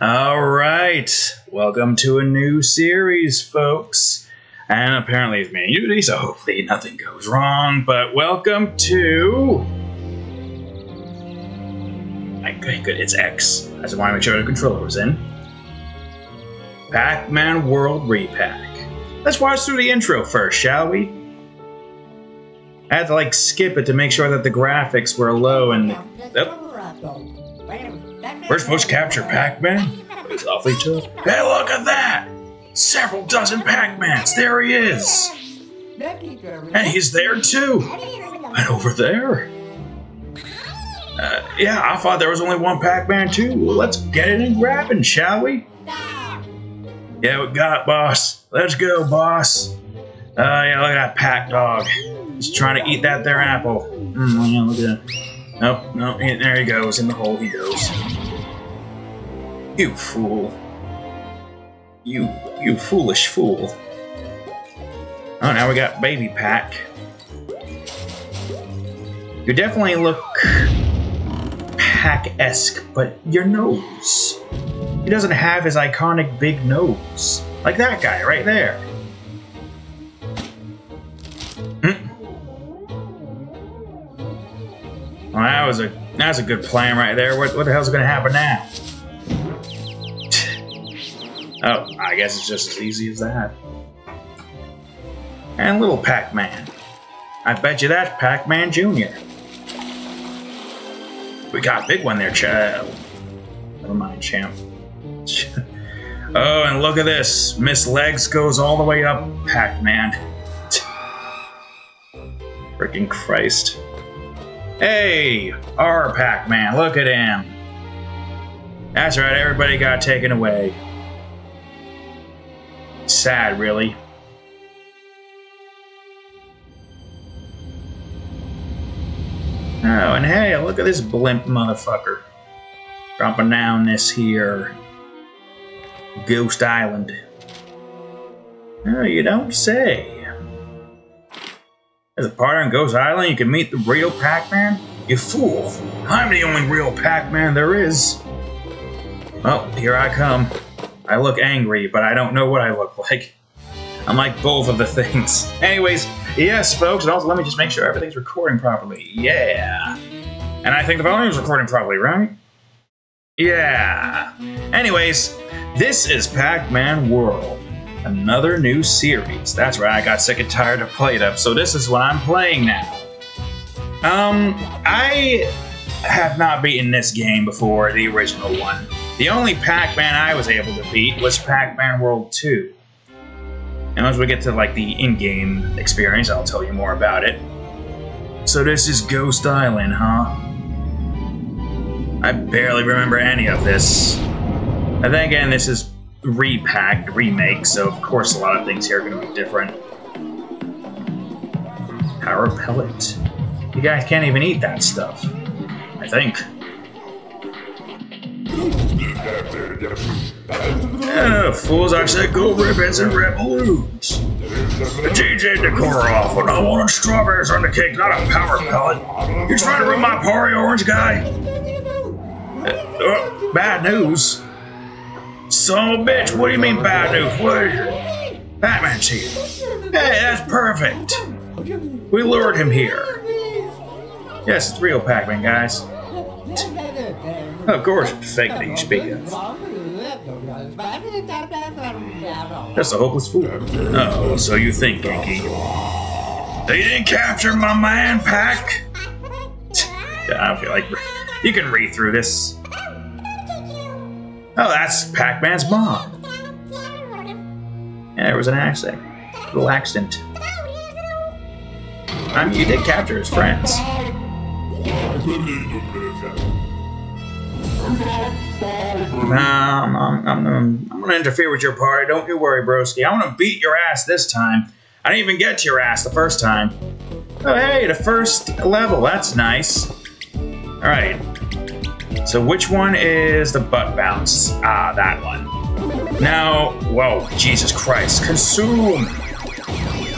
All right, welcome to a new series, folks. And apparently it's me and Yudi, so hopefully nothing goes wrong. But welcome to. Okay, good. It's X. I just want to make sure the controller was in. Pac-Man World Re-Pac. Let's watch through the intro first, shall we? I had to like skip it to make sure that the graphics were low and. We're supposed to capture Pac-Man? It's awfully tough. Hey, look at that! Several dozen Pac-Mans. There he is. And he's there too. And over there. Uh, yeah, I thought there was only one Pac-Man too. Well, let's get it and grab it, shall we? Yeah, we got it, boss. Let's go, boss. Uh, yeah, look at that pack dog. He's trying to eat that there apple. Mm, yeah, look at that. Nope, nope, there he goes. In the hole he goes. You fool. You, you foolish fool. Oh, now we got Baby Pack. You definitely look pack-esque, but your nose. He doesn't have his iconic big nose. Like that guy right there. Hmm? Well, that was a that's a good plan right there. What, what the hell's to happen now? Oh, I guess it's just as easy as that. And little Pac-Man. I bet you that's Pac-Man Jr. We got a big one there, child. Never mind, champ. oh, and look at this. Miss Legs goes all the way up, Pac-Man. Freaking Christ. Hey, our Pac-Man, look at him. That's right, everybody got taken away. Sad, really. Oh, and hey, look at this blimp motherfucker. Dropping down this here Ghost Island. Oh, you don't say. As a part on Ghost Island, you can meet the real Pac-Man? You fool! I'm the only real Pac-Man there is! Well, here I come. I look angry, but I don't know what I look like. I'm like both of the things. Anyways, yes, folks, and also let me just make sure everything's recording properly. Yeah. And I think the volume's recording properly, right? Yeah. Anyways, this is Pac-Man World another new series. That's right, I got sick and tired of Play It Up, so this is what I'm playing now. Um, I have not beaten this game before, the original one. The only Pac-Man I was able to beat was Pac-Man World 2. And once we get to like the in-game experience, I'll tell you more about it. So this is Ghost Island, huh? I barely remember any of this. And then again, this is repacked, remake, so of course a lot of things here are going to be different. Power pellet. You guys can't even eat that stuff. I think. Yeah, fools, I said go ribbons and. The DJ decor off, and I want strawberries on the cake, not a power pellet. You're trying to ruin my party, orange guy? Uh, uh, bad news. Son bitch, what do you mean bad news? What is? Pac-Man's here. Hey, that's perfect. We lured him here. Yes, it's real Pac-Man, guys. Of course, fake that you speak of. That's a hopeless fool. Oh, so you think, Genki. They didn't capture my man, Pac? I feel like you can read through this. Oh, that's Pac-Man's mom. Yeah, there was an accident. A little accident. I mean, you did capture his friends. Nah, I'm, I'm, I'm, I'm, gonna interfere with your party. Don't you worry, broski. I'm gonna beat your ass this time. I didn't even get to your ass the first time. Oh, hey, the first level. That's nice. All right. So which one is the butt bounce? Ah, that one. Now, whoa, Jesus Christ, consume!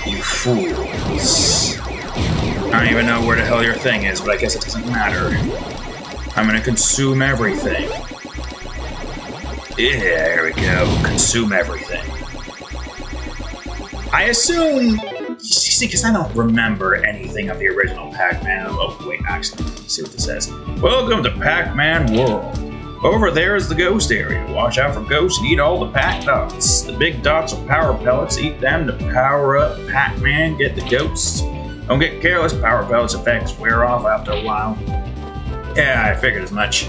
You fools. I don't even know where the hell your thing is, but I guess it doesn't matter. I'm gonna consume everything. Yeah, there we go. Consume everything. I assume. See, because I don't remember anything of the original Pac-Man. Oh, wait, actually, see what this says. Welcome to Pac-Man World. Over there is the ghost area. Watch out for ghosts and eat all the Pac dots. The big dots are power pellets. Eat them to power up Pac-Man. Get the ghosts. Don't get careless. Power pellets effects wear off after a while. Yeah, I figured as much.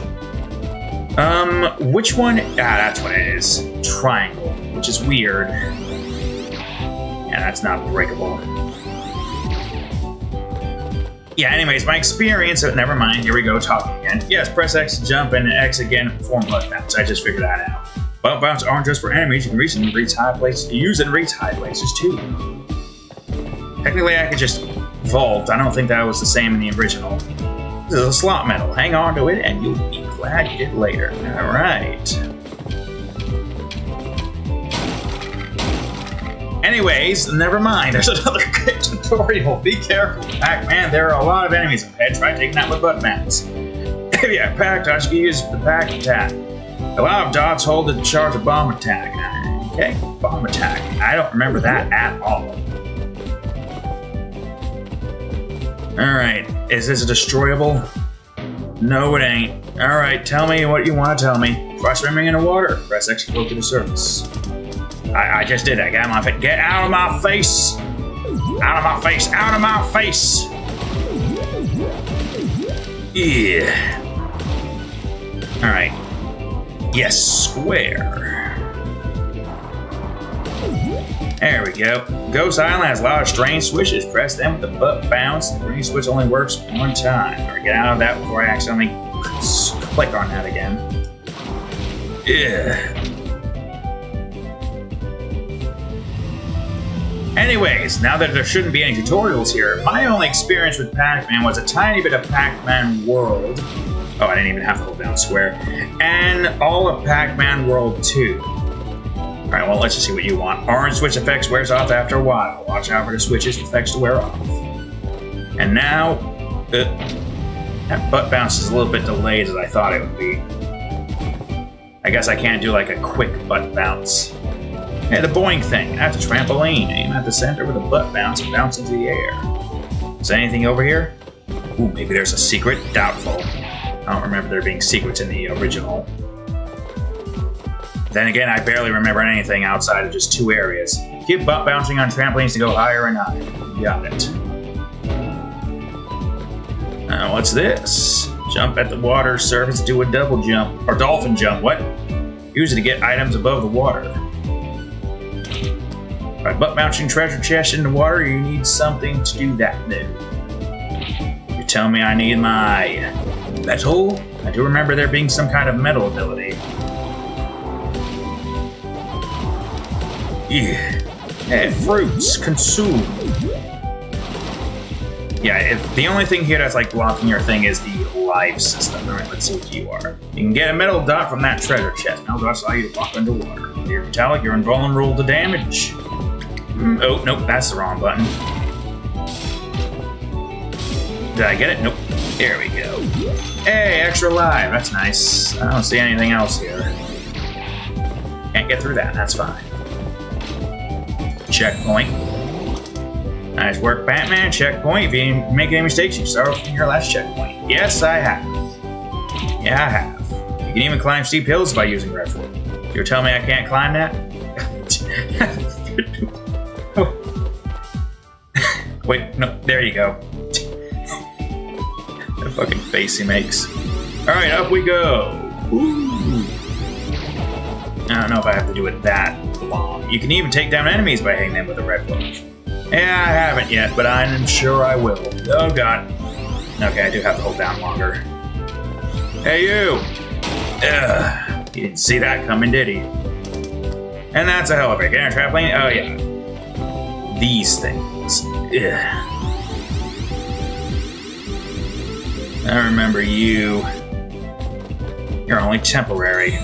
Um, which one? Ah, that's what it is. Triangle, which is weird. Yeah, that's not breakable. Yeah, anyways, my experience, oh, never mind, here we go, talking again. Yes, press X to jump and X again to perform butt bounce. I just figured that out. Butt bounce aren't just for enemies, you can reach and reach high places. Use it and reach high places too. Technically, I could just vault. I don't think that was the same in the original. This is a slot medal. Hang on to it and you'll be glad you did later. Alright. Anyways, never mind. There's another great tutorial. Be careful, Pac-Man. There are a lot of enemies ahead. Try taking that with butt mats. If you have Pac dots, you use the pack attack. A lot of dots hold to charge a bomb attack. Okay, bomb attack. I don't remember that at all. Alright, is this a destroyable? No, it ain't. Alright, tell me what you want to tell me. Try swimming in the water. Press X to go to the surface. I, I just did that. Get out of my face. Get out of my face! Out of my face! Out of my face! Yeah. Alright. Yes, square. There we go. Ghost Island has a lot of strange switches. Press them with the butt bounce. The green switch only works one time. Or get out of that before I accidentally click on that again. Yeah. Anyways, now that there shouldn't be any tutorials here, my only experience with Pac-Man was a tiny bit of Pac-Man World. Oh, I didn't even have to hold down square. And all of Pac-Man World 2. Alright, well, let's just see what you want. Orange switch effects wears off after a while. Watch out for the switches effects to wear off. And now, uh, that butt bounce is a little bit delayed as I thought it would be. I guess I can't do like a quick butt bounce. Hey, the boing thing. That's a trampoline. Aim at the center with a butt bounce and bounce into the air. Is there anything over here? Ooh, maybe there's a secret? Doubtful. I don't remember there being secrets in the original. Then again, I barely remember anything outside of just two areas. Keep butt bouncing on trampolines to go higher and higher. Got it. Now, what's this? Jump at the water surface, do a double jump. Or dolphin jump, what? Use it to get items above the water. By butt bouncing treasure chest in the water, you need something to do that new. You tell me I need my metal? I do remember there being some kind of metal ability. Yeah. Fruits, consume. Yeah, if the only thing here that's like blocking your thing is the life system. Alright, let's see what you are. You can get a metal dot from that treasure chest. Metal dots allow you to walk underwater. You're metallic, you're invulnerable to damage. Mm, oh, nope, that's the wrong button. Did I get it? Nope. There we go. Hey, extra life. That's nice. I don't see anything else here. Can't get through that. That's fine. Checkpoint. Nice work, Pac-Man. Checkpoint. If you make any mistakes, you start from your last checkpoint. Yes, I have. Yeah, I have. You can even climb steep hills by using Rev Roll. You're telling me I can't climb that? Wait, no, there you go. the fucking face he makes. Alright, up we go. Ooh. I don't know if I have to do it that long. You can even take down enemies by hitting them with a red punch. Yeah, I haven't yet, but I'm sure I will. Oh god. Okay, I do have to hold down longer. Hey you! Ugh. He didn't see that coming, did he? And that's a hell of a Get a trampoline? Oh yeah. These things. Ugh. I remember you. You're only temporary.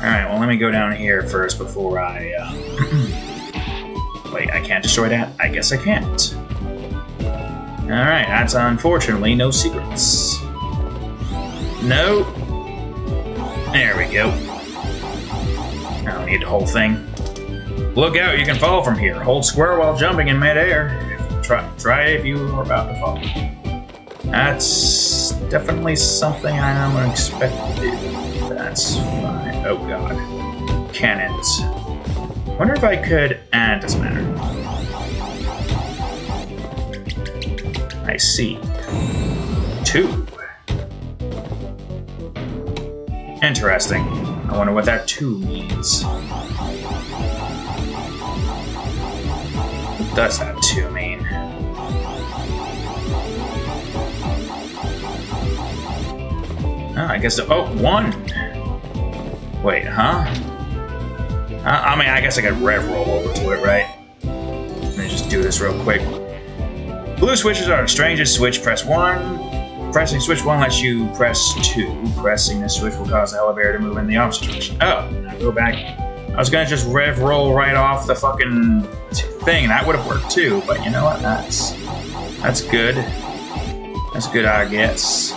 Alright, well let me go down here first before I, uh... Wait, I can't destroy that? I guess I can't. Alright, that's unfortunately no secrets. No. There we go. I don't need the whole thing. Look out, you can fall from here. Hold square while jumping in midair. Try, try if you are about to fall. That's definitely something I don't expect. That's fine. Oh god. Cannons. Wonder if I could... Ah, it doesn't matter. I see. Two. Interesting. I wonder what that two means. What does that two mean? Oh, I guess. The, oh, one. Wait, huh? I, mean, I guess I could rev roll over to it, right? Let me just do this real quick. Blue switches are the strangest switch. Press one. Pressing switch 1 lets you press 2. Pressing this switch will cause the elevator to move in the opposite direction. Oh, now go back. I was gonna just rev roll right off the fucking thing. That would have worked too, but you know what? That's that's good. That's good, I guess.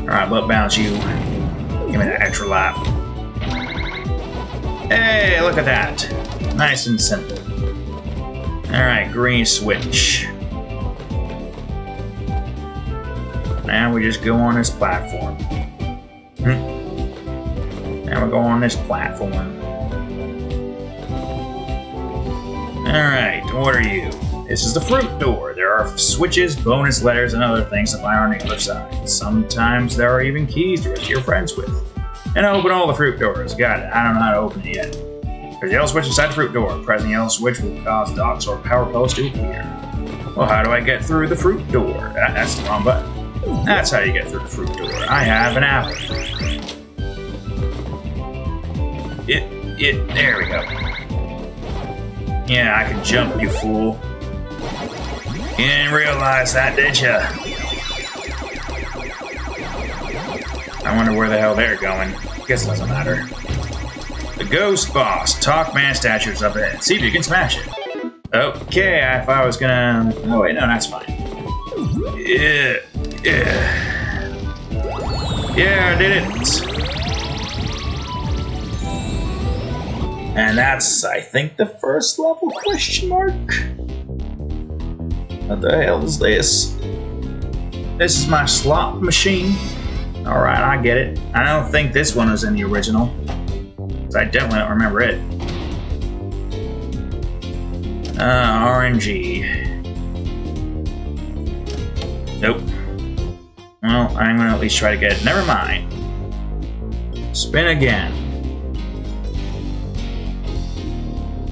Alright, butt bounce you. Give me that extra lap. Hey, look at that. Nice and simple. Alright, green switch. Now we just go on this platform. Hmm. Now we go on this platform. Alright, what are you? This is the fruit door. There are switches, bonus letters, and other things to find on the other side. Sometimes there are even keys to risk your friends with. And open all the fruit doors. Got it. I don't know how to open it yet. There's a yellow switch inside the fruit door. Pressing the yellow switch will cause docks or power pellets to appear. Well, how do I get through the fruit door? That's the wrong button. That's how you get through the fruit door. I have an apple. It, it, there we go. Yeah, I can jump, you fool. You didn't realize that, did ya? I wonder where the hell they're going. Guess it doesn't matter. The Ghost Boss. Toc-Man statues up ahead. See if you can smash it. Okay, if I was gonna... Oh wait, no, that's fine. Yeah. Yeah. Yeah, I did it. And that's, I think, the first level question mark? What the hell is this? This is my slot machine. Alright, I get it. I don't think this one was in the original. I definitely don't remember it. Uh, RNG. Nope. Well, I'm gonna at least try to get it. Never mind. Spin again.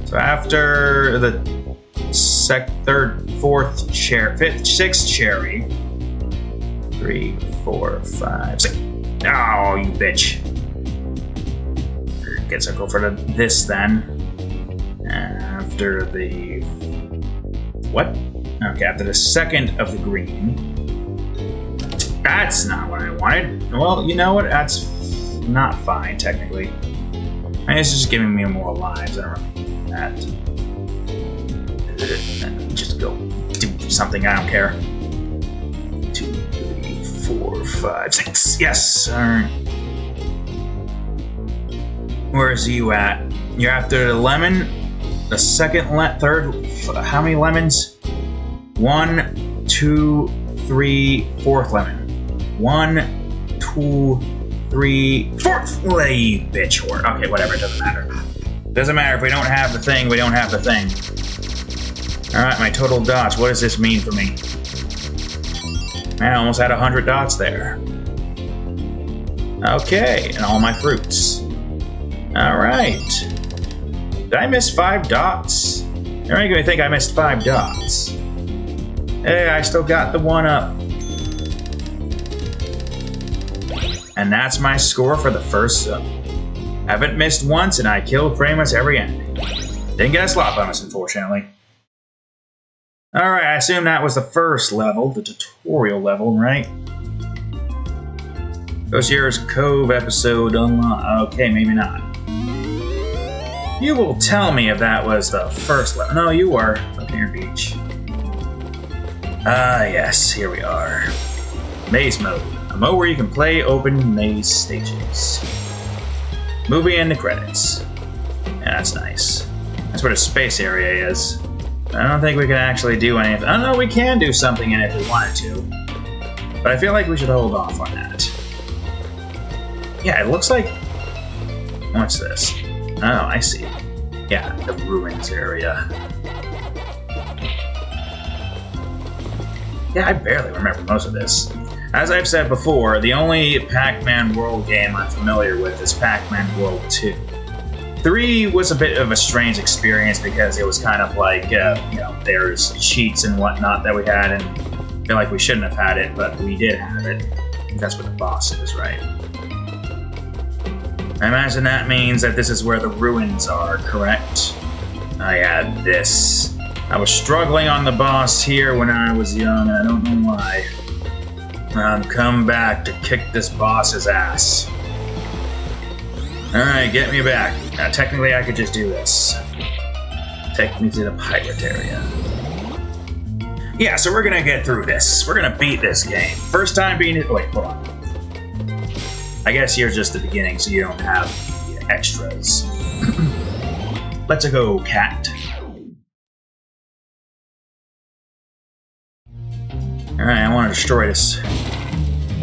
So after the sec third, fourth chair, fifth, sixth cherry. Three, four, five, six. Oh, you bitch. Guess I'll go for the, this then. After the what? Okay, after the second of the green. That's not what I wanted. Well, you know what? That's not fine, technically. I guess it's just giving me more lives. I don't know that. Uh, just go do something. I don't care. Five, six. Yes. All right. Where's you at? You're after the lemon. The second, le third. How many lemons? One, two, three, fourth lemon. One, two, three, fourth lay bitch whore. Okay, whatever, it doesn't matter. Doesn't matter if we don't have the thing, we don't have the thing. Alright, my total dots. What does this mean for me? I almost had 100 dots there. Okay, and all my fruits. Alright. Did I miss five dots? You're making me think I missed five dots. Hey, I still got the one up. And that's my score for the first zone. Haven't missed once, and I killed pretty much every enemy. Didn't get a slot bonus, unfortunately. Alright, I assume that was the first level, the tutorial level, right? Ghost Cove episode unlocked. Okay, maybe not. You will tell me if that was the first level. No, you were. Buccaneer Beach. Ah, yes, here we are. Maze mode. A mode where you can play open maze stages. Movie and the credits. Yeah, that's nice. That's where the space area is. I don't think we can actually do anything. I don't know, oh, we can do something in it if we wanted to. But I feel like we should hold off on that. Yeah, it looks like... What's this? Oh, I see. Yeah, the ruins area. Yeah, I barely remember most of this. As I've said before, the only Pac-Man World game I'm familiar with is Pac-Man World 2. 3 was a bit of a strange experience because it was kind of like, uh, you know, there's cheats and whatnot that we had, and I feel like we shouldn't have had it, but we did have it. That's what the boss is, right? I imagine that means that this is where the ruins are, correct? I had this. I was struggling on the boss here when I was young, and I don't know why. I've come back to kick this boss's ass. Alright, get me back. Now, technically, I could just do this. Take me to the pirate area. Yeah, so we're gonna get through this. We're gonna beat this game. First time beating it. Wait, hold on. I guess here's just the beginning, so you don't have the extras. Let's go, cat. Alright, I want to destroy this.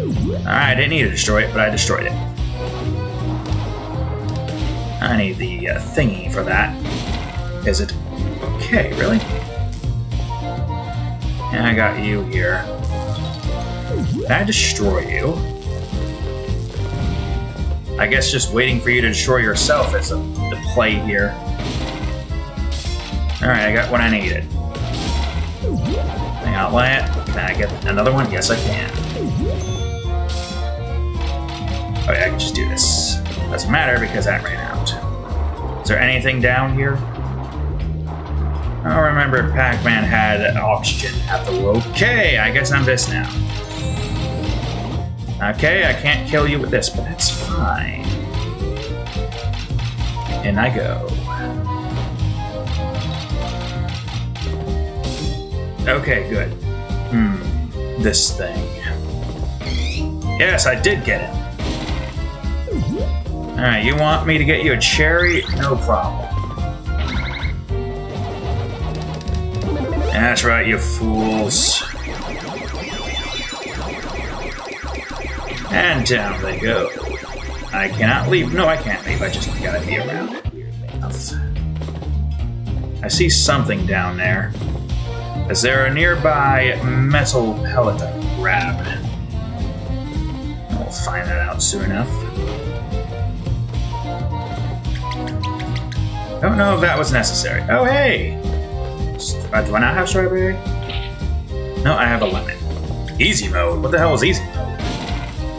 Alright, I didn't need to destroy it, but I destroyed it. I need the uh, thingy for that. Is it... Okay, really? And I got you here. Did I destroy you? I guess just waiting for you to destroy yourself is a, the play here. Alright, I got what I needed. Hang outlet. Can I get another one? Yes, I can. Oh yeah, I can just do this. Doesn't matter because that ran out. Is there anything down here? I don't remember if Pac-Man had oxygen at the Okay, I guess I'm this now. Okay, I can't kill you with this, but that's fine. And I go. Okay, good. Hmm, this thing. Yes, I did get it. Alright, you want me to get you a cherry? No problem. That's right, you fools. And down they go. I cannot leave. No, I can't leave. I just gotta be around. Enough. I see something down there. Is there a nearby metal pellet I grab? We'll find that out soon enough. Don't know if that was necessary. Oh, hey! Do I not have strawberry? No, I have a lemon. Easy mode? What the hell is easy mode?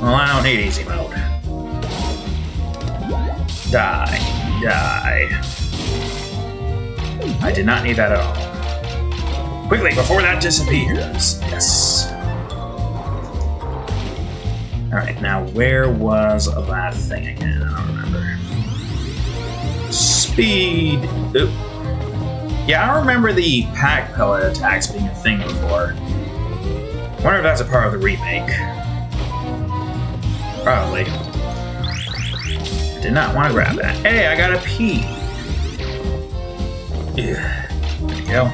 Well, I don't need easy mode. Die. Die. I did not need that at all. Quickly, before that disappears. Yes. Alright, now where was that thing again? I don't remember. Oop. Yeah, I remember the pack pellet attacks being a thing before. Wonder if that's a part of the remake. Probably. Did not want to grab that. Hey, I got a pee. Yeah. There you go.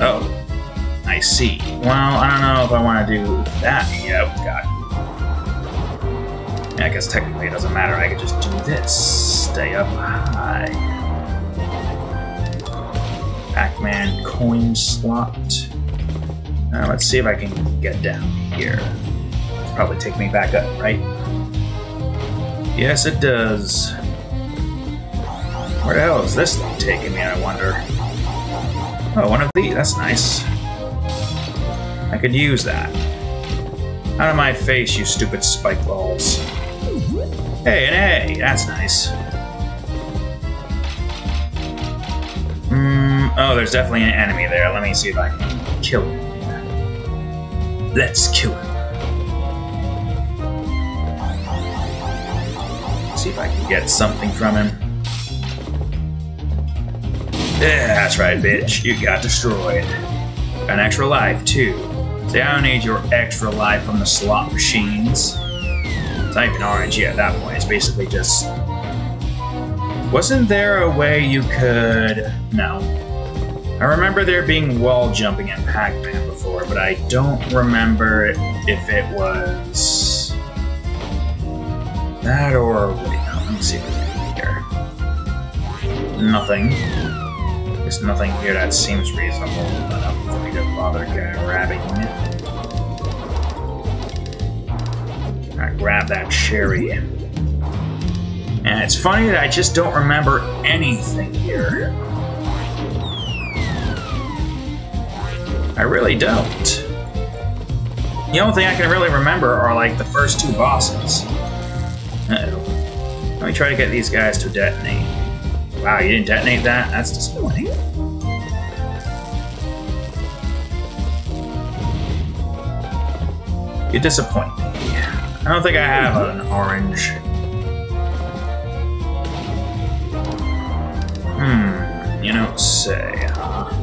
Oh. I see. Well, I don't know if I want to do that. Yeah, God. Yeah, I guess technically it doesn't matter. I could just do this. Stay up high. Pac-Man coin slot. Uh, let's see if I can get down here. It'll probably take me back up, right? Yes, it does. Where the hell is this thing taking me, I wonder? Oh, one of these. That's nice. I could use that. Out of my face, you stupid spike balls. Hey, and hey, that's nice. Oh, there's definitely an enemy there. Let me see if I can kill him. Let's kill him. See if I can get something from him. Yeah, that's right, bitch. You got destroyed. An extra life, too. See, I don't need your extra life from the slot machines. It's not even yet at that point. It's basically just Wasn't there a way you could... No. I remember there being wall jumping in Pac-Man before, but I don't remember if it was... That or... Wait, no, let me see here. Nothing. There's nothing here that seems reasonable enough for me to bother grabbing. it. I grab that cherry. And it's funny that I just don't remember anything here. I really don't. The only thing I can really remember are like the first two bosses. Uh oh Let me try to get these guys to detonate. Wow, you didn't detonate that? That's disappointing. You disappoint me. I don't think I have an orange Hmm, you don't say, huh?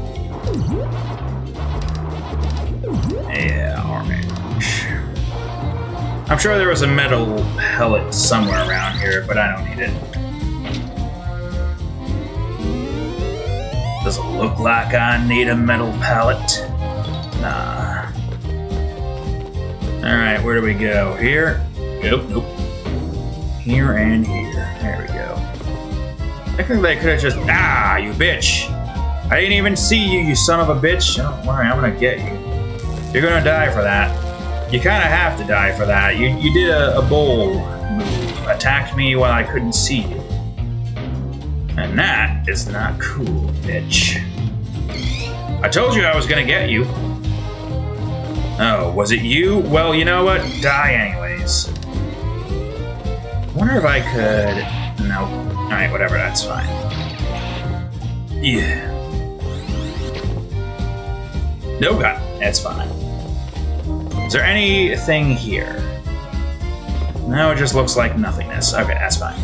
Yeah, orange. I'm sure there was a metal pellet somewhere around here, but I don't need it. Does it look like I need a metal pellet? Nah. Alright, where do we go? Here? Nope, nope. Here and here. There we go. I think they could have just. Ah, you bitch! I didn't even see you, you son of a bitch. Don't worry, I'm gonna get you. You're gonna die for that. You kind of have to die for that. You, you did a, a bowl move, attacked me while I couldn't see you. And that is not cool, bitch. I told you I was gonna get you. Oh, was it you? Well, you know what? Die anyways. wonder if I could... No. Alright, whatever, that's fine. Yeah. No god, that's fine. Is there anything here? No, it just looks like nothingness. Okay, that's fine.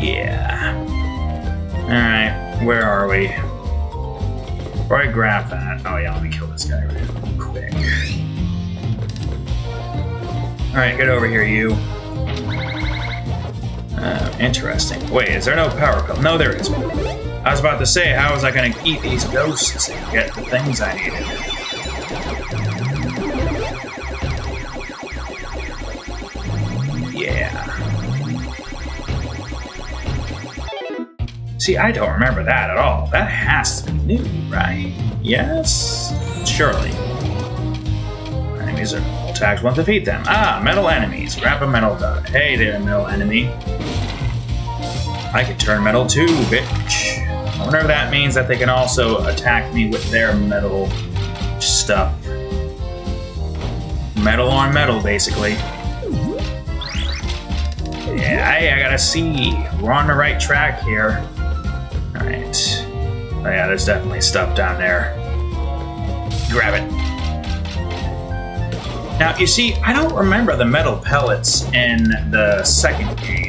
Yeah. Alright, where are we? Before I grab that... Oh yeah, let me kill this guy real quick. Alright, get over here, you. Uh, interesting. Wait, is there no power pill? No, there is. I was about to say, how was I going to eat these ghosts and get the things I needed? Yeah. See, I don't remember that at all. That has to be new, right? Yes? Surely. Enemies are attacks once defeat them. Ah, metal enemies. Grab a metal dot. Hey there, metal enemy. I can turn metal too, bitch. Wonder if that means that they can also attack me with their metal stuff. Metal on metal, basically. Yeah, I, I gotta see. We're on the right track here. Alright. Oh yeah, there's definitely stuff down there. Grab it. Now, you see, I don't remember the metal pellets in the second game.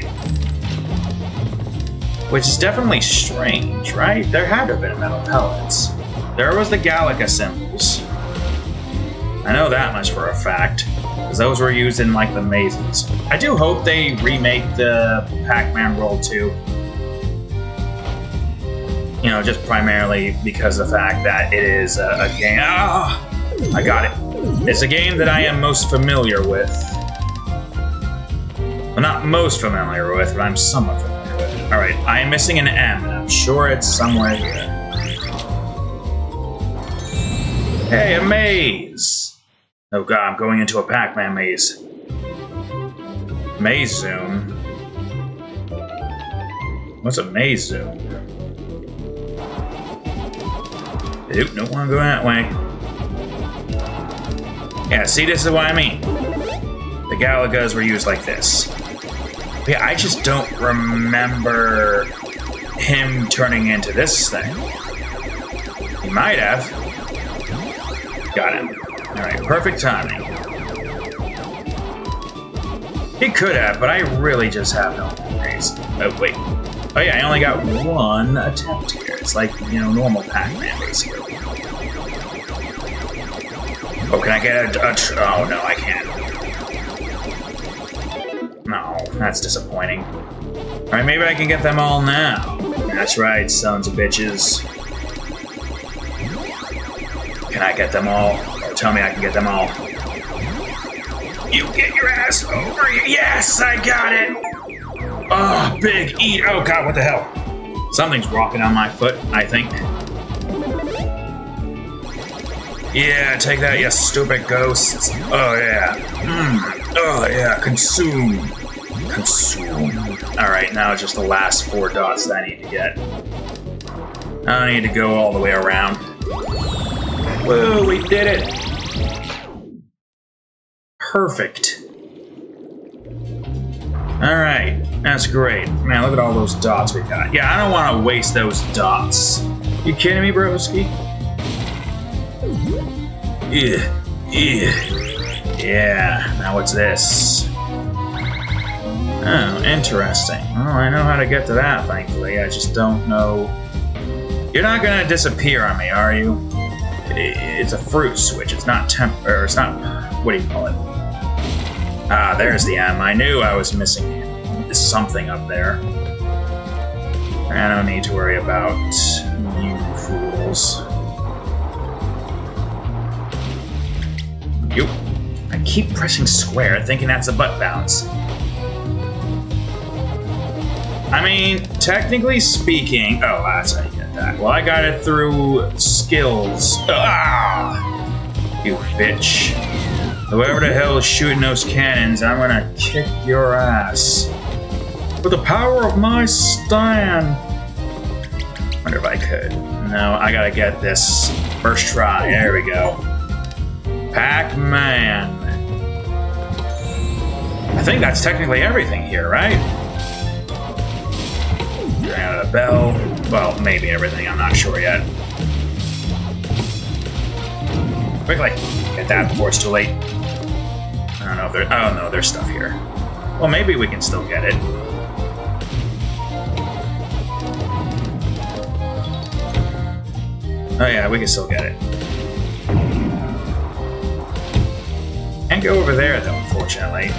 Which is definitely strange, right? There had to have been metal pellets. There was the Galaga symbols. I know that much for a fact, because those were used in, like, the mazes. I do hope they remake the Pac-Man World 2. You know, just primarily because of the fact that it is a, a game. Ah! I got it. It's a game that I am most familiar with. Well, not most familiar with, but I'm somewhat familiar. Alright, I am missing an M, and I'm sure it's somewhere here. Hey, a maze! Oh god, I'm going into a Pac-Man maze. Maze Zoom? What's a maze zoom? Nope, don't want to go that way. Yeah, see, this is what I mean. The Galagas were used like this. Yeah, I just don't remember him turning into this thing. He might have. Got him. Alright, perfect timing. He could have, but I really just have no reason. Oh, wait. Oh yeah, I only got one attempt here. It's like, you know, normal Pac-Man, basically. Oh, can I get a, a oh no, I can't. That's disappointing. Alright, maybe I can get them all now. That's right, sons of bitches. Can I get them all? Tell me I can get them all. You get your ass over here. Yes, I got it. Oh, big E. Oh, God, what the hell? Something's walking on my foot, I think. Yeah, take that, you stupid ghosts. Oh, yeah. Mm. Oh, yeah, consume. Consume. Alright, now just the last four dots that I need to get. I don't need to go all the way around. Whoa, we did it! Perfect. Alright, that's great. Man, look at all those dots we got. Yeah, I don't want to waste those dots. You kidding me, broski? Yeah, yeah. Yeah, now what's this? Oh, interesting. Well, I know how to get to that, thankfully. I just don't know... You're not gonna disappear on me, are you? It's a fruit switch. It's not temp... or it's not... what do you call it? Ah, there's the M. I knew I was missing something up there. I don't need to worry about you fools. You. I keep pressing square, thinking that's a butt bounce. I mean, technically speaking... Oh, that's how you get that. Well, I got it through skills. Ah! You bitch. Whoever the hell is shooting those cannons, I'm gonna kick your ass. With the power of my stand. Wonder if I could. No, I gotta get this first try. There we go. Pac-Man. I think that's technically everything here, right? Ran a bell. Well, maybe everything. I'm not sure yet. Quickly, get that before it's too late. I don't know if there. Oh no, there's stuff here. Well, maybe we can still get it. Oh yeah, we can still get it. Can't go over there though, unfortunately.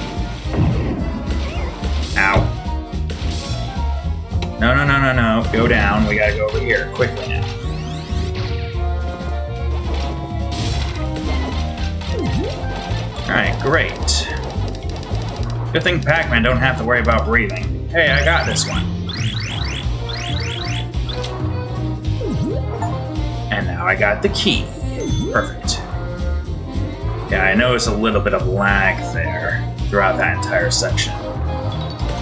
Ow. No, no, no, no, no. Go down. We gotta go over here quickly now. Alright, great. Good thing Pac-Man don't have to worry about breathing. Hey, I got this one. And now I got the key. Perfect. Yeah, I know it's a little bit of lag there throughout that entire section.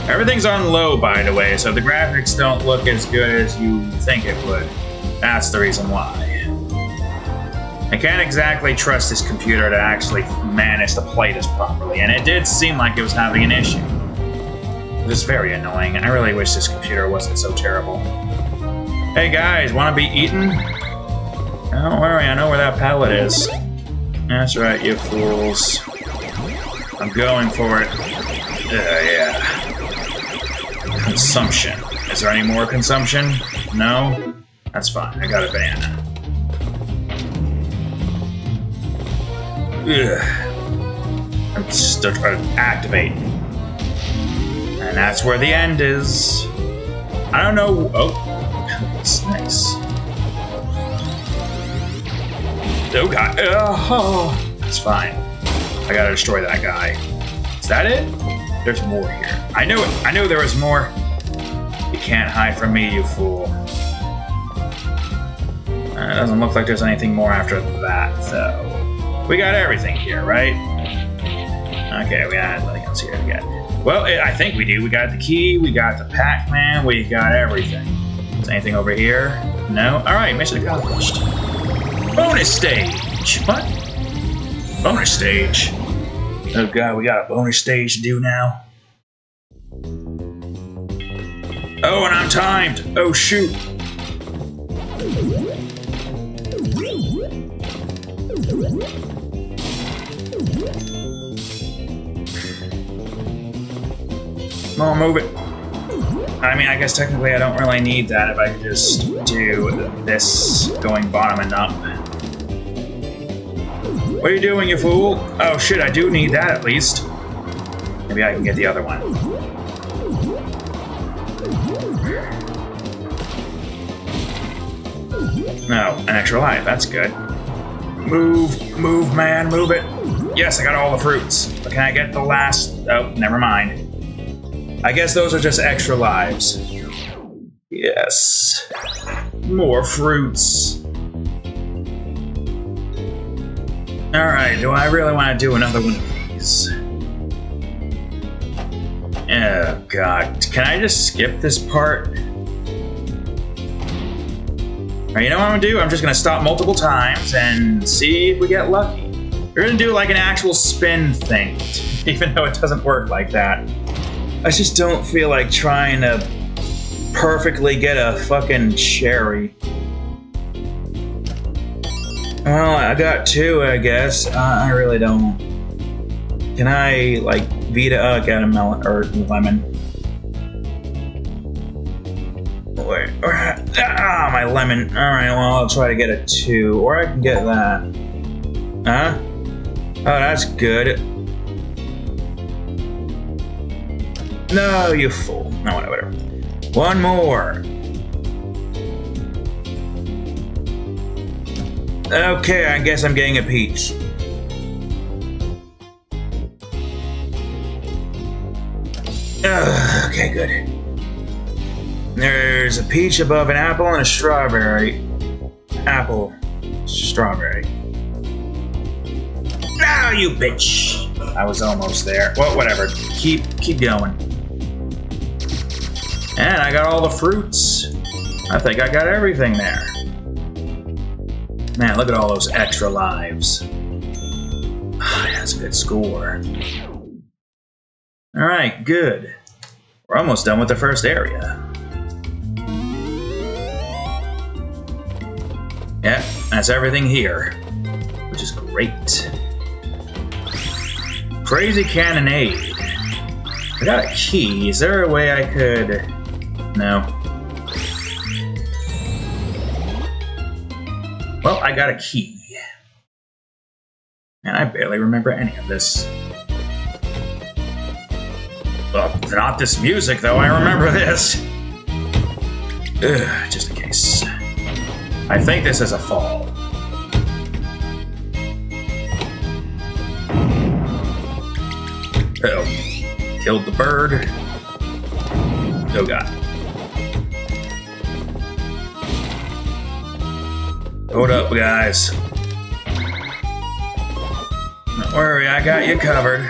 Everything's on low, by the way, so the graphics don't look as good as you think it would. That's the reason why. I can't exactly trust this computer to actually manage to play this properly, and it did seem like it was having an issue. It was very annoying. I really wish this computer wasn't so terrible. Hey guys, wanna be eaten? Don't worry, I know where that pallet is. That's right, you fools. I'm going for it. Uh, yeah. Consumption. Is there any more consumption? No? That's fine. I got a banana. Ugh. I'm just uh, activate. And that's where the end is. I don't know. Oh, that's nice. Oh god. Oh, that's fine. I gotta destroy that guy. Is that it? There's more here. I knew it. I knew there was more. Can't hide from me, you fool. Uh, it doesn't look like there's anything more after that, so... We got everything here, right? Okay, we got nothing else here get. Well, I think we do. We got the key, we got the Pac-Man, we got everything. Is anything over here? No? Alright, mission accomplished. Bonus stage! What? Bonus stage? Oh god, we got a bonus stage to do now. Oh, and I'm timed! Oh shoot! Come on, move it. I mean, I guess technically I don't really need that if I could just do this going bottom and up. What are you doing, you fool? Oh shit, I do need that at least. Maybe I can get the other one. No, an extra life. That's good. Move, move, man, move it. Yes, I got all the fruits. But can I get the last? Oh, never mind. I guess those are just extra lives. Yes. More fruits. Alright, do I really want to do another one of these? Oh, God. Can I just skip this part? Right, you know what I'm gonna do? I'm just gonna stop multiple times and see if we get lucky. We're gonna do like an actual spin thing, even though it doesn't work like that. I just don't feel like trying to perfectly get a fucking cherry. Well, I got two, I guess. Uh, I really don't. Can I, like, Vita? Uh, get a melon or lemon. Ah, my lemon. All right, well, I'll try to get a two, or I can get that. Huh? Oh, that's good. No, you fool. No, whatever. One more. Okay, I guess I'm getting a peach. Uh, okay, good. There's a peach above an apple and a strawberry. Apple, strawberry. Now you bitch! I was almost there. Well, whatever. Keep keep going. And I got all the fruits. I think I got everything there. Man, look at all those extra lives. Ah, that's a good score. Alright, good. We're almost done with the first area. Yep, that's everything here, which is great. Crazy Cannonade. I got a key. Is there a way I could... No. Well, I got a key. And I barely remember any of this. Well, not this music, though. I remember this. Ugh, just in case. I think this is a fall. Uh oh Killed the bird. Oh god. Hold up, guys. Don't worry, I got you covered.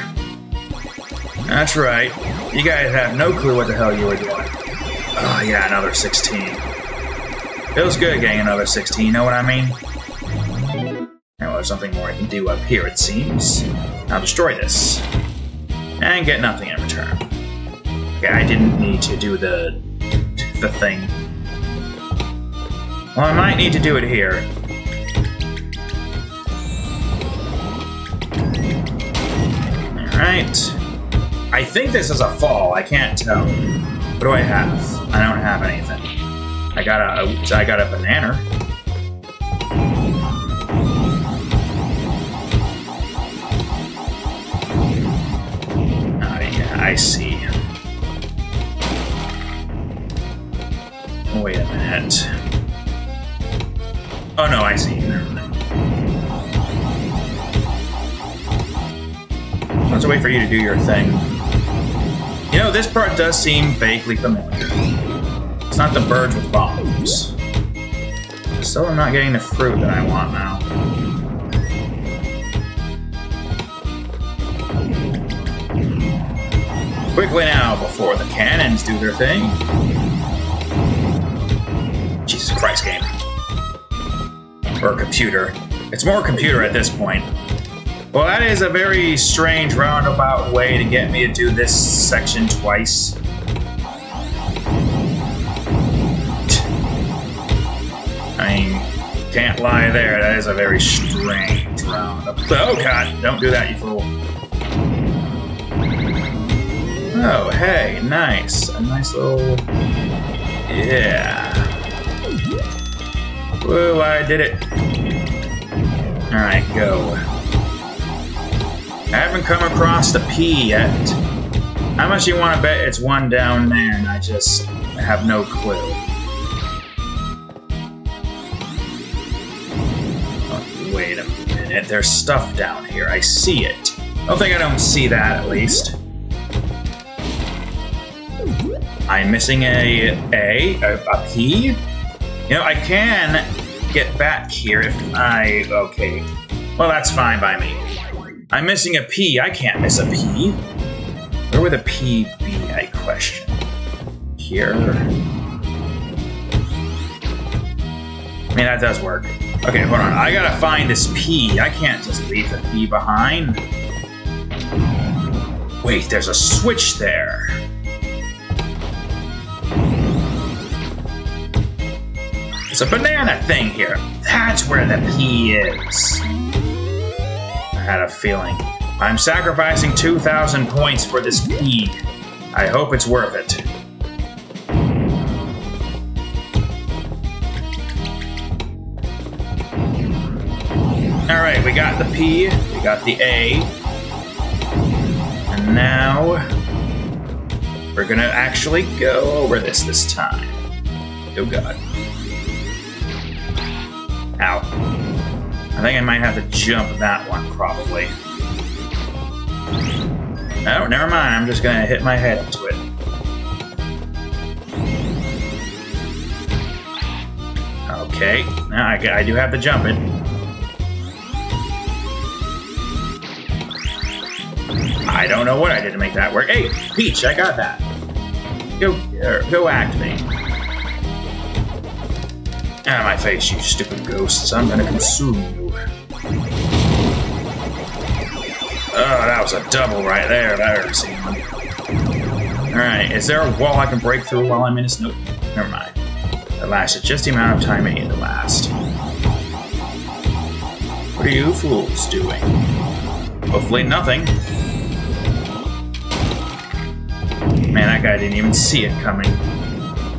That's right. You guys have no clue what the hell you were doing. Oh yeah, another 16. Feels good getting another 16, you know what I mean? Now there's something more I can do up here, it seems. I'll destroy this. And get nothing in return. Okay, I didn't need to do the... the thing. Well, I might need to do it here. Alright. I think this is a fall. I can't tell. What do I have? I don't have anything. I got a, I got a banana. Oh yeah, I see. Oh, wait a minute. Oh no, I see. Let's wait for you to do your thing. You know, this part does seem vaguely familiar. It's not the birds with bombs. Still, I'm not getting the fruit that I want now. Quickly now, before the cannons do their thing. Jesus Christ, game. Or computer. It's more computer at this point. Well, that is a very strange roundabout way to get me to do this section twice. Can't lie there. That is a very strange round. Oh god, don't do that, you fool. Oh, hey, nice. A nice little... Yeah. Whoa, I did it. Alright, go. I haven't come across the P yet. How much you want to bet it's one down there and I just have no clue? There's stuff down here. I see it. Don't think I don't see that, at least. I'm missing a A, a, a P. You know, I can get back here if I... Okay. Well, that's fine by me. I'm missing a P. I can't miss a P. Where would the P be, I question? Here? I mean, that does work. Okay, hold on. I gotta find this P. I can't just leave the P behind. Wait, there's a switch there. It's a banana thing here. That's where the P is. I had a feeling. I'm sacrificing 2,000 points for this P. I hope it's worth it. Alright, we got the P, we got the A. And now... We're gonna actually go over this this time. Oh god. Ow. I think I might have to jump that one, probably. Oh, never mind. I'm just gonna hit my head into it. Okay, now I, I do have to jump it. I don't know what I did to make that work. Hey, Peach, I got that. Go, uh, go activate. Out of my face, you stupid ghosts. I'm gonna consume you. Oh, that was a double right there, if I ever seen one. Alright, is there a wall I can break through while I'm in this? Nope. Never mind. It lasted just the amount of time it needed to last. What are you fools doing? Hopefully nothing. Man, that guy didn't even see it coming.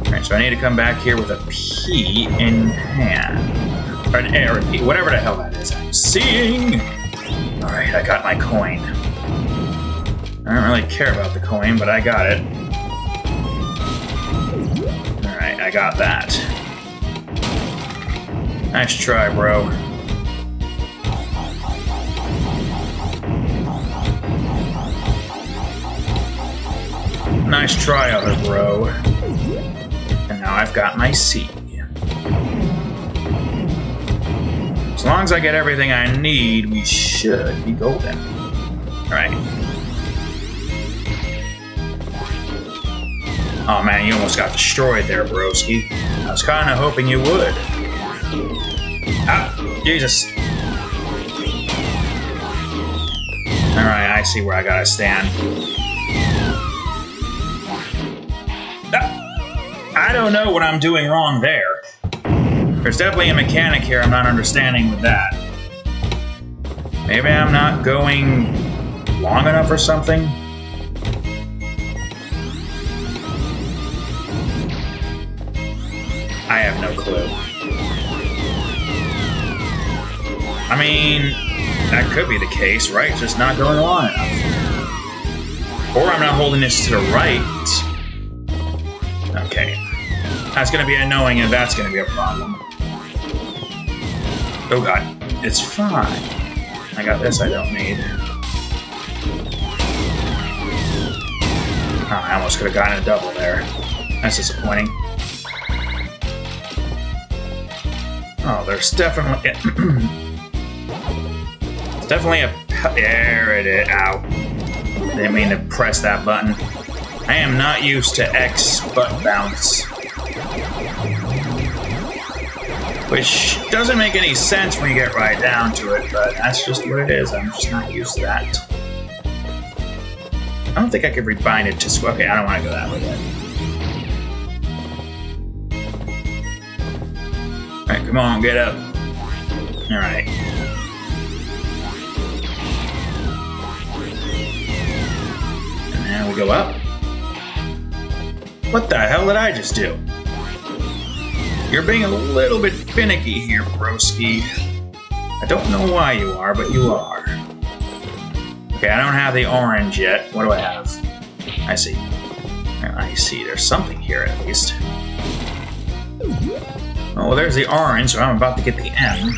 Alright, so I need to come back here with a P in hand. Or an A or a P, whatever the hell that is. I'm seeing! Alright, I got my coin. I don't really care about the coin, but I got it. Alright, I got that. Nice try, bro. Nice try, other bro. And now I've got my C. As long as I get everything I need, we should be golden. Alright. Oh man, you almost got destroyed there, broski. I was kinda hoping you would. Ah, Jesus. Alright, I see where I gotta stand. I don't know what I'm doing wrong there. There's definitely a mechanic here I'm not understanding with that. Maybe I'm not going long enough or something? I have no clue. I mean, that could be the case, right? Just not going long enough. Or I'm not holding this to the right. Okay. That's gonna be annoying and that's gonna be a problem. Oh god. It's fine. I got this I don't need. Oh, I almost could have gotten a double there. That's disappointing. Oh, there's definitely... it's definitely a... There it is. Ow. Didn't mean to press that button. I am not used to X butt bounce. Which doesn't make any sense when you get right down to it, but that's just what it is. I'm just not used to that. I don't think I could rebind it to... Okay, I don't want to go that way yet. Alright, come on, get up. Alright. And now we go up. What the hell did I just do? You're being a little bit finicky here, broski. I don't know why you are, but you are. Okay, I don't have the orange yet. What do I have? I see. I see. There's something here, at least. Oh, well, there's the orange, so I'm about to get the M.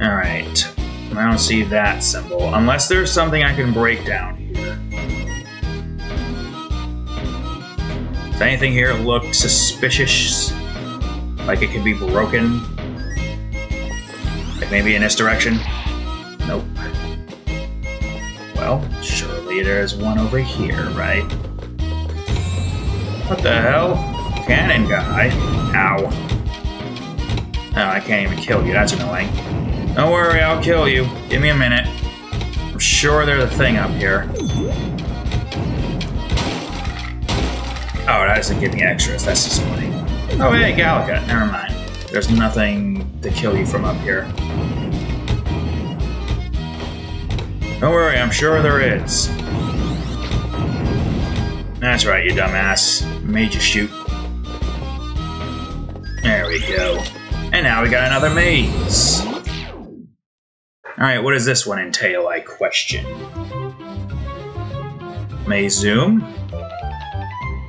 Alright. I don't see that symbol. Unless there's something I can break down. Anything here look suspicious? Like it could be broken? Like maybe in this direction? Nope. Well, surely there's one over here, right? What the hell? Cannon guy. Ow. Oh, I can't even kill you. That's annoying. Don't worry, I'll kill you. Give me a minute. I'm sure there's a thing up here. Oh, that doesn't give me extras. That's disappointing. Oh, hey, Galaga. Never mind. There's nothing to kill you from up here. Don't worry, I'm sure there is. That's right, you dumbass. Made you shoot. There we go. And now we got another maze. Alright, what does this one entail, I question? Maze zoom?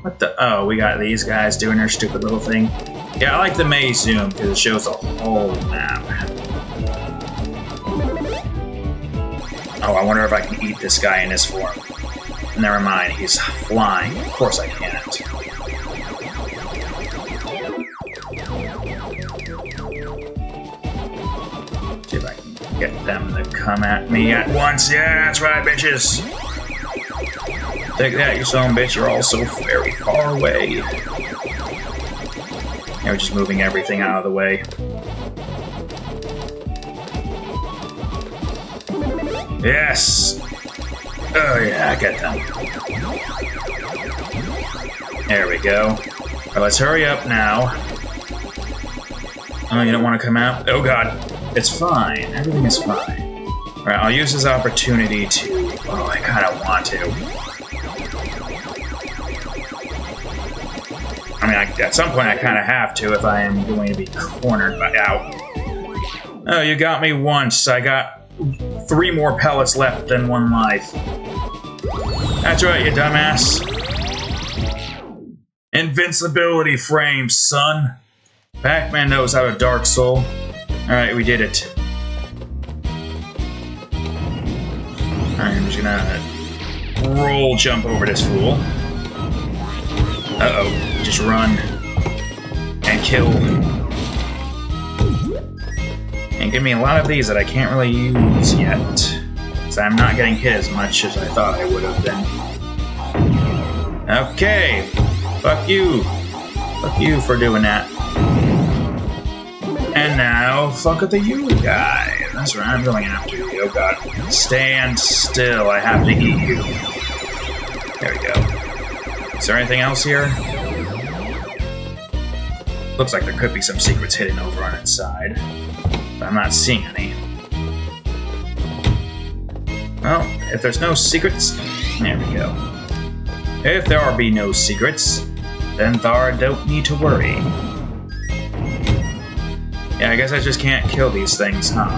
What the? Oh, we got these guys doing their stupid little thing. Yeah, I like the maze zoom because it shows the whole map. Oh, I wonder if I can eat this guy in his form. Never mind, he's flying. Of course I can't. See if I can get them to come at me at once. Yeah, that's right, bitches. Take that, you son bitch. You're all so very far away. Yeah, we're just moving everything out of the way. Yes! Oh yeah, I get them. There we go. Right, let's hurry up now. Oh, you don't want to come out? Oh god. It's fine. Everything is fine. Alright, I'll use this opportunity to... Oh, I kind of want to. I mean, I, at some point I kind of have to if I am going to be cornered by out. Oh, you got me once. I got three more pellets left than one life. That's right, you dumbass. Invincibility frames, son. Pac-Man knows how to Dark Soul. Alright, we did it. I'm just gonna roll jump over this fool. Uh-oh. Just run. And kill. And give me a lot of these that I can't really use yet. So I'm not getting hit as much as I thought I would have been. Okay. Fuck you. Fuck you for doing that. And now, fuck with the you guy. That's right, I'm going after you. Oh god. Stand still, I have to eat you. There we go. Is there anything else here? Looks like there could be some secrets hidden over on its side. But I'm not seeing any. Well, if there's no secrets, there we go. If there are be no secrets, then Thar don't need to worry. Yeah, I guess I just can't kill these things, huh?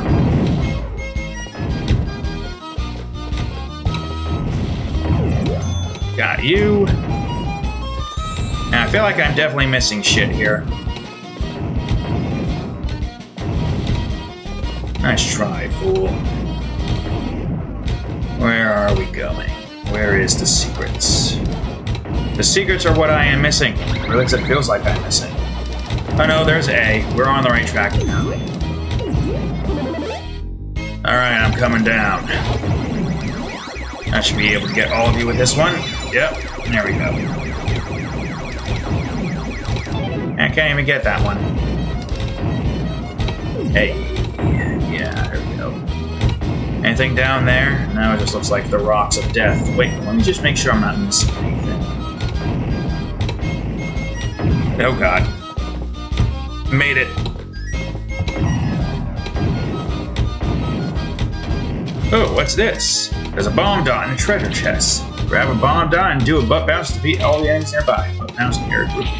Got you. I feel like I'm definitely missing shit here. Nice try, fool. Where are we going? Where is the secrets? The secrets are what I am missing. At least it feels like I'm missing. Oh no, there's A. We're on the right track now. Alright, I'm coming down. I should be able to get all of you with this one. Yep, there we go. I can't even get that one. Hey. Yeah, there we go. Anything down there? No, it just looks like the rocks of death. Wait, let me just make sure I'm not missing anything. Oh god. Made it. Oh, what's this? There's a bomb dot in a treasure chest. Grab a bomb dot and do a butt bounce to beat all the enemies nearby. Butt bounce near a group of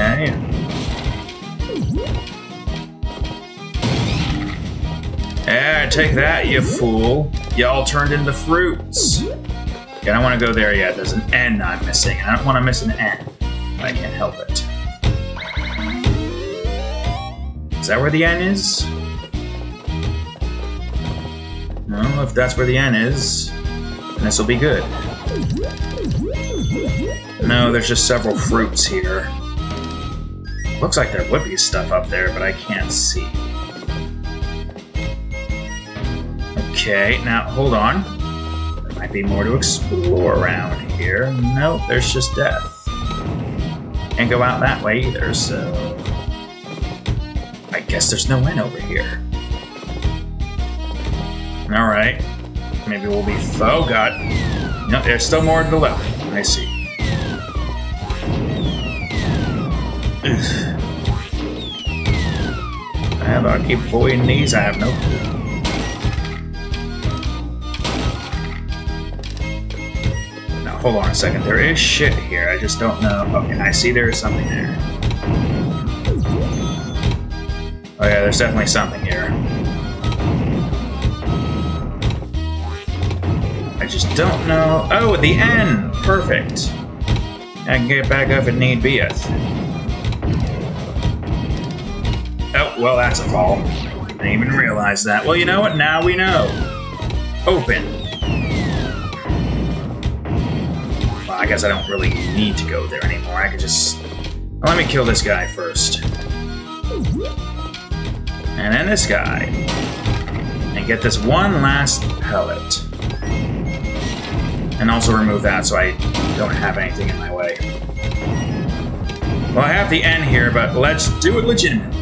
enemies. Yeah, take that, you fool. Y'all turned into fruits. Yeah, I don't want to go there yet. There's an N I'm missing, and I don't want to miss an N. I can't help it. Is that where the N is? Well, if that's where the N is, this will be good. No, there's just several fruits here. Looks like there would be stuff up there, but I can't see. Okay, now hold on. There might be more to explore around here. Nope, there's just death. Can't go out that way either, so... I guess there's no end over here. Alright. Maybe we'll be... Oh, God. No, there's still more to the left. I see. How I keep avoiding these? I have no clue. Now, hold on a second. There is shit here. I just don't know. Okay, I see there is something there. Oh yeah, there's definitely something here. I just don't know. Oh, the N! Perfect. I can get back up if need be it. Oh, well, that's a fall. I didn't even realize that. Well, you know what? Now we know. Open. Well, I guess I don't really need to go there anymore. I could just... Well, let me kill this guy first. And then this guy. And get this one last pellet. And also remove that so I don't have anything in my way. Well, I have the end here, but let's do it legitimately.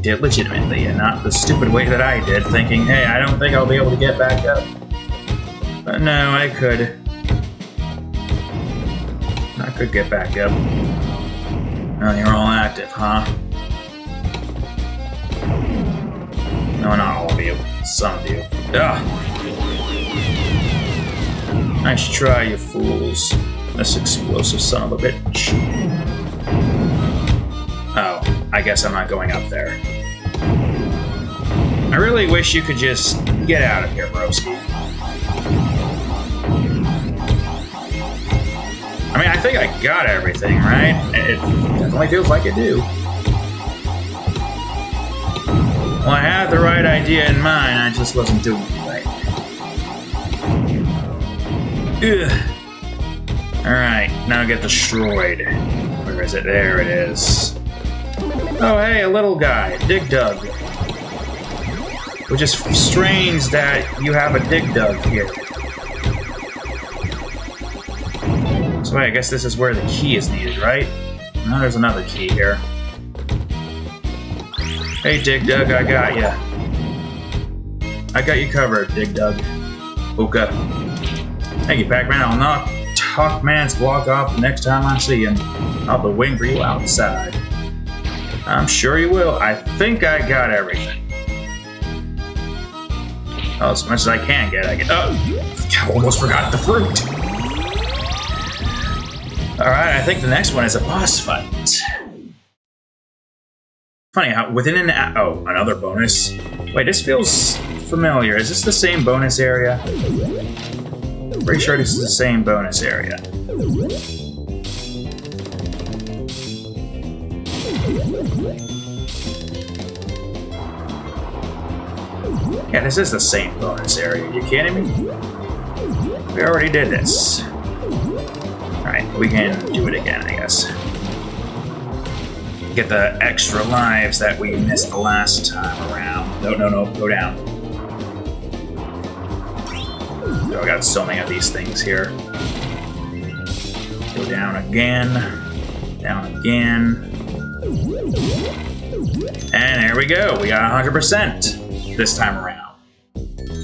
Did legitimately, and not the stupid way that I did, thinking, hey, I don't think I'll be able to get back up. But no, I could. I could get back up. Oh, you're all active, huh? No, not all of you. Some of you. Ugh. Nice try, you fools. This explosive son of a bitch. I guess I'm not going up there. I really wish you could just get out of here, broski. I mean, I think I got everything, right? It definitely feels like I do. Well, I had the right idea in mind, I just wasn't doing it right. Ugh. Alright, now get destroyed. Where is it? There it is. Oh, hey, a little guy. Dig Dug. Which is strange that you have a Dig Dug here. So wait, I guess this is where the key is needed, right? Now there's another key here. Hey, Dig Dug, I got ya. I got you covered, Dig Dug. Oka. Thank you, Pac-Man. I'll knock Toc-Man's block off the next time I see him. I'll be waiting for you outside. I'm sure you will. I think I got everything. Oh, as much as I can get, I get. Oh, almost forgot the fruit. All right, I think the next one is a boss fight. Funny how within an oh another bonus. Wait, this feels familiar. Is this the same bonus area? Pretty sure this is the same bonus area. Yeah, this is the same bonus area. You kidding me? We already did this. Alright, we can do it again, I guess. Get the extra lives that we missed the last time around. No, no, no, go down. Oh, I got so many of these things here. Go down again. Down again. And there we go. We got 100% this time around.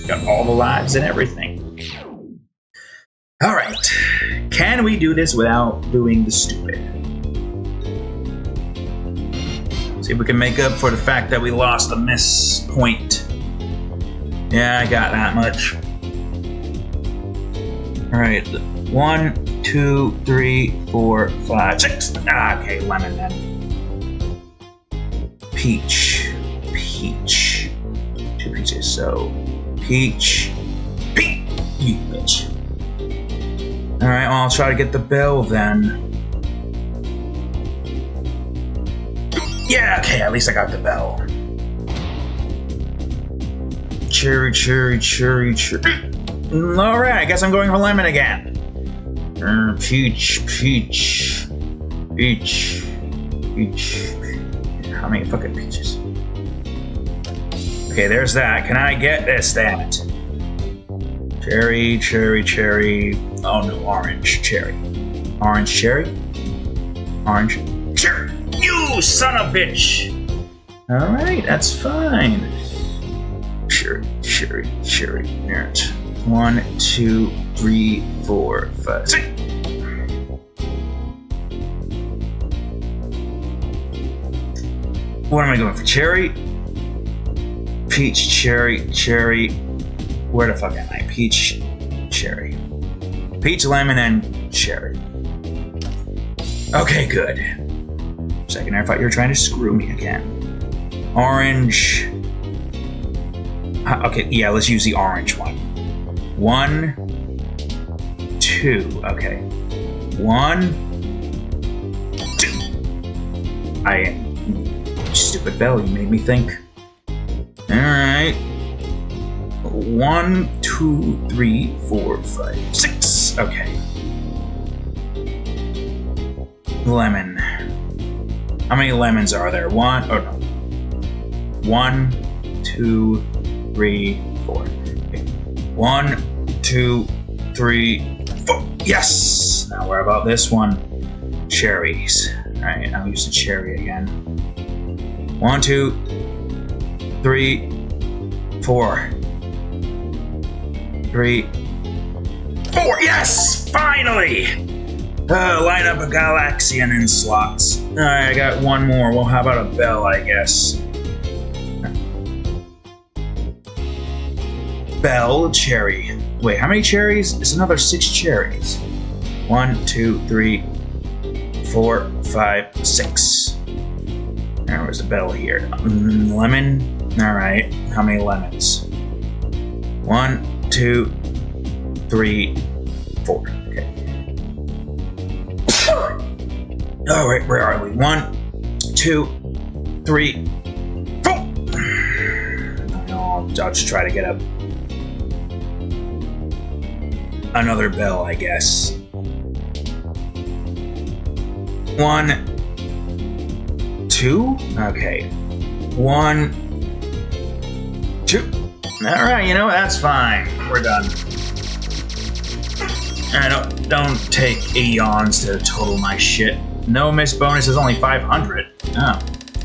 Got all the lives and everything. All right. Can we do this without doing the stupid? See if we can make up for the fact that we lost the miss point. Yeah, I got that much. All right. One, two, three, four, five, six. Ah, okay, lemon then. Peach. Peach. Two peaches, so peach. Peach! You bitch. Alright, well, I'll try to get the bell then. Yeah, okay, at least I got the bell. cherry, cherry, cherry, cherry. Alright, I guess I'm going for lemon again. Uh, peach, peach, peach, peach. Fucking peaches? Okay, there's that. Can I get this, it? Cherry, cherry, cherry. Oh no, orange, cherry. Orange, cherry? Orange, cherry. You son of a bitch! Alright, that's fine. Cherry, cherry, cherry. Alright. One, two, three, four, five, six. What am I going for? Cherry? Peach, cherry, cherry. Where the fuck am I? Peach, cherry. Peach, lemon, and cherry. Okay, good. Second, I thought you were trying to screw me again. Orange. Uh, okay, yeah, let's use the orange one. One, two. Okay. One, two. I. Stupid bell, you made me think. Alright. One, two, three, four, five, six. Okay. Lemon. How many lemons are there? One, oh no. One, two, three, four. One, two, three, four. Yes! Now, where about this one? Cherries. Alright, I'll use the cherry again. One, two, three, four. Three, four. Yes! Finally! Uh, line up a Galaxian in slots. Alright, I got one more. Well, how about a bell, I guess? Bell, cherry. Wait, how many cherries? It's another six cherries. One, two, three, four, five, six. There was a bell here. Lemon. Alright, how many lemons? One, two, three, four. Okay. Alright, where are we? One, two, three, four. I'll, I'll just try to get up another bell, I guess. One, two? Okay. One, two. Alright, you know, that's fine. We're done. I don't, don't take eons to total my shit. No miss bonus is only 500. Oh.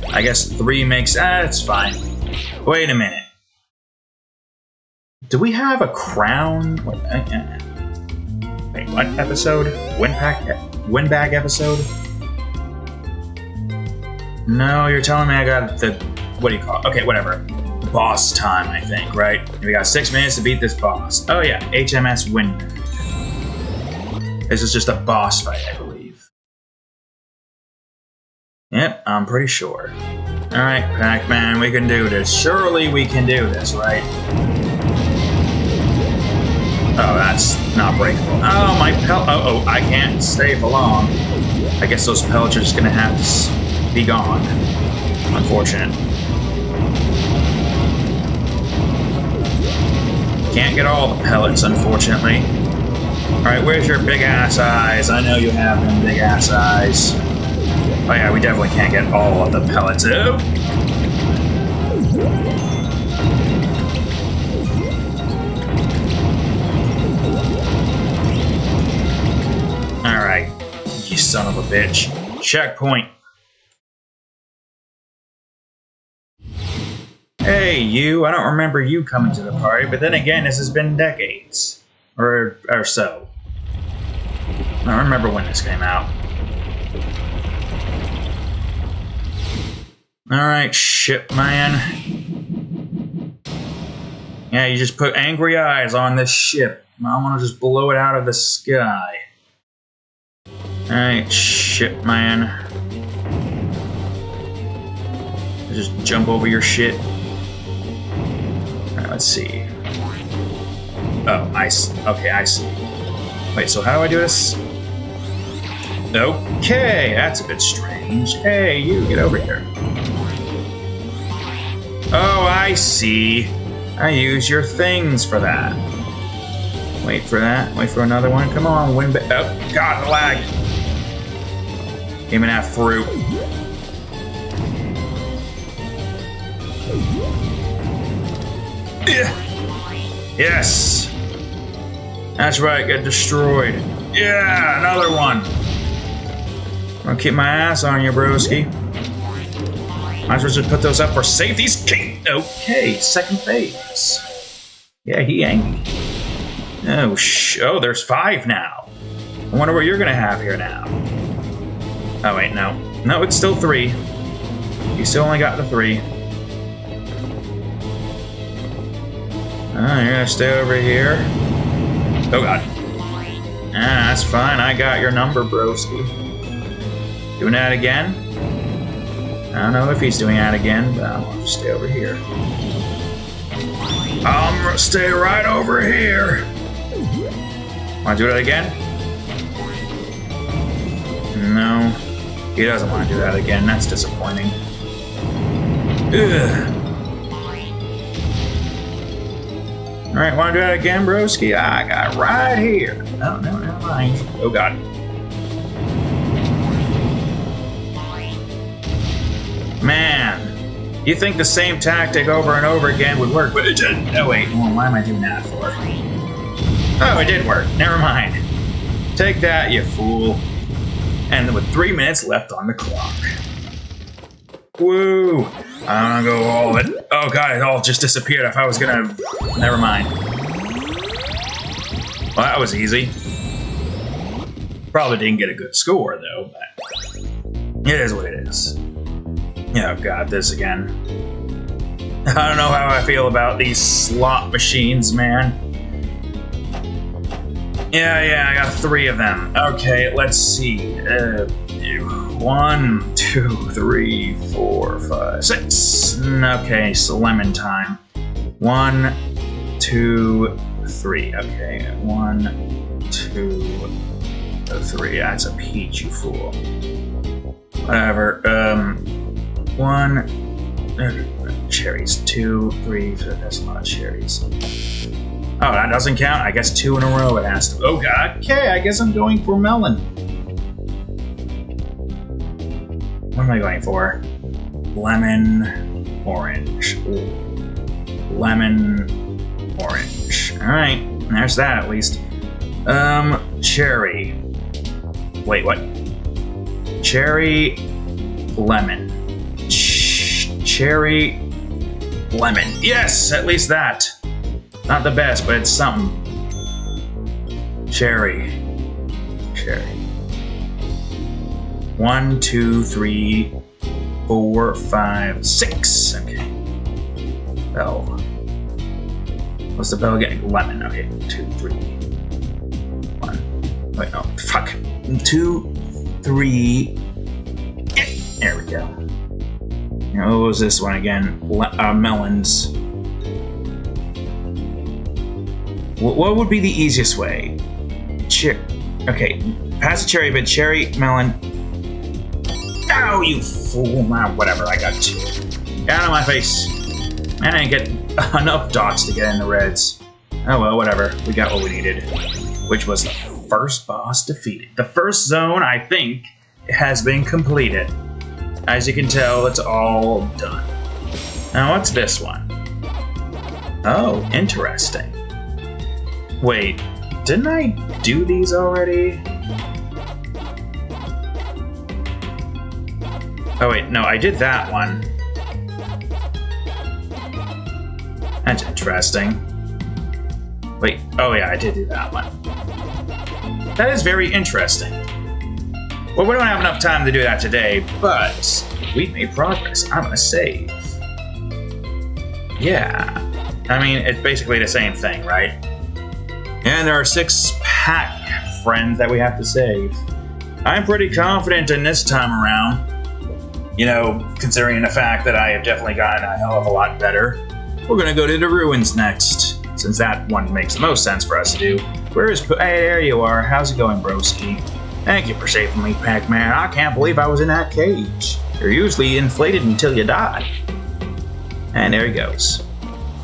I guess three makes, that's fine. Wait a minute. Do we have a crown? Wait, uh, uh, wait what episode? Windbag, Windbag episode? No, you're telling me I got the, what do you call it? Okay, whatever. Boss time, I think, right? We got six minutes to beat this boss. Oh yeah, HMS Windbag. This is just a boss fight, I believe. Yep, I'm pretty sure. Alright, Pac-Man, we can do this. Surely we can do this, right? Oh, that's not breakable. Oh, my pel- uh oh, I can't stay for long. I guess those pellets are just gonna have to be gone. Unfortunate. Can't get all the pellets, unfortunately. Alright, where's your big ass eyes? I know you have them big ass eyes. Oh yeah, we definitely can't get all of the pellets. Oh! Alright, you son of a bitch. Checkpoint. Hey, you, I don't remember you coming to the party, but then again, this has been decades. Or, or so. I don't remember when this came out. Alright, ship man. Yeah, you just put angry eyes on this ship. I want to just blow it out of the sky. Alright, ship man. Just jump over your shit. Let's see. Oh, I see. Okay, I see. Wait, so how do I do this? Okay, that's a bit strange. Hey, you, get over here. Oh, I see. I use your things for that. Wait for that. Wait for another one. Come on, win. Oh, God, the lag. Even that fruit. Yes. That's right, get destroyed. Yeah, another one. I'm gonna keep my ass on you, broski. Might as well just put those up for safety's king. Okay, second phase. Yeah, he angry. Oh, sh oh, there's five now. I wonder what you're gonna have here now. Oh, wait, no. No, it's still three. You still only got the three. Oh, you're gonna stay over here. Oh, God. Ah, that's fine. I got your number, broski. Doing that again? I don't know if he's doing that again, but I'm gonna stay over here. I'm gonna stay right over here. Wanna do that again? No. He doesn't want to do that again. That's disappointing. Ugh. Alright, want to do that again, broski? I got right here. Oh, no, never mind. Oh, God. Man, you think the same tactic over and over again would work, but it didn't. Oh, wait, well, why am I doing that for? Oh, it did work. Never mind. Take that, you fool. And with three minutes left on the clock. Woo! I'm gonna go all it. Oh god, it all just disappeared. If I was gonna... Never mind. Well, that was easy. Probably didn't get a good score, though, but... It is what it is. Oh god, this again. I don't know how I feel about these slot machines, man. Yeah, yeah, I got three of them. Okay, let's see. Uh, one, two, three, four, five, six. Okay, so lemon time. One, two, three. Okay, one, two, three. That's a peach, you fool. Whatever. Um, one. Uh, cherries. Two, three. That's a lot of cherries. Oh, that doesn't count. I guess two in a row it has to. Oh, God. Okay, I guess I'm going for melon. Am I going for? Lemon, orange. Ooh. Lemon, orange. Alright, there's that at least. Um, cherry. Wait, what? Cherry, lemon. Ch cherry, lemon. Yes, at least that. Not the best, but it's something. Cherry. Cherry. One, two, three, four, five, six. Okay. Bell. What's the bell getting? Lemon. Okay. Two, three. One. Wait, no. Fuck. Two, three. Yeah. There we go. Now, what was this one again? Le uh, melons. What would be the easiest way? Cher okay, pass the cherry, but cherry, melon. Ow, you fool! Nah, whatever, I got two. Get out of my face. Man, I didn't get enough dots to get in the reds. Oh well, whatever. We got what we needed. Which was the first boss defeated. The first zone, I think, has been completed. As you can tell, it's all done. Now, what's this one? Oh, interesting. Wait, didn't I do these already? Oh wait, no, I did that one. That's interesting. Wait, oh yeah, I did do that one. That is very interesting. Well, we don't have enough time to do that today, but we've made progress. I'm gonna save. Yeah. I mean, it's basically the same thing, right? And there are six Pac friends that we have to save. I'm pretty confident in this time around. You know, considering the fact that I have definitely gotten a hell of a lot better. We're gonna go to the ruins next, since that one makes the most sense for us to do. Where is... Hey, there you are. How's it going, broski? Thank you for saving me, Pac-Man. I can't believe I was in that cage. You're usually inflated until you die. And there he goes.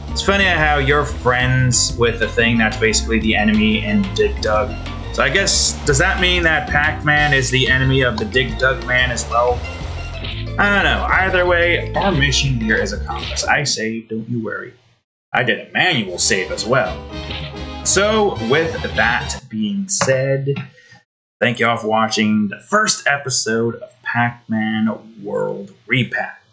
It's funny how you're friends with the thing that's basically the enemy in Dig Dug. So I guess, does that mean that Pac-Man is the enemy of the Dig Dug Man as well? I don't know. Either way, our mission here is accomplished. I saved, don't you worry. I did a manual save as well. So, with that being said, thank you all for watching the first episode of Pac-Man World Re-Pac.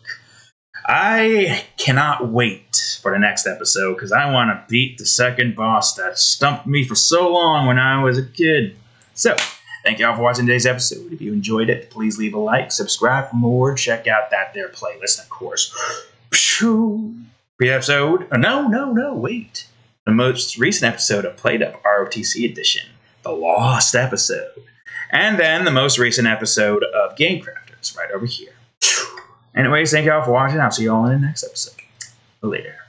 I cannot wait for the next episode because I want to beat the second boss that stumped me for so long when I was a kid. So, thank you all for watching today's episode. If you enjoyed it, please leave a like, subscribe for more, check out that there playlist, of course. Pre-episode? Oh, uh, no, no, no, wait. The most recent episode of Played Up ROTC Edition, the Lost episode. And then the most recent episode of Game Crafters, right over here. Anyways, thank you all for watching. I'll see you all in the next episode. Later.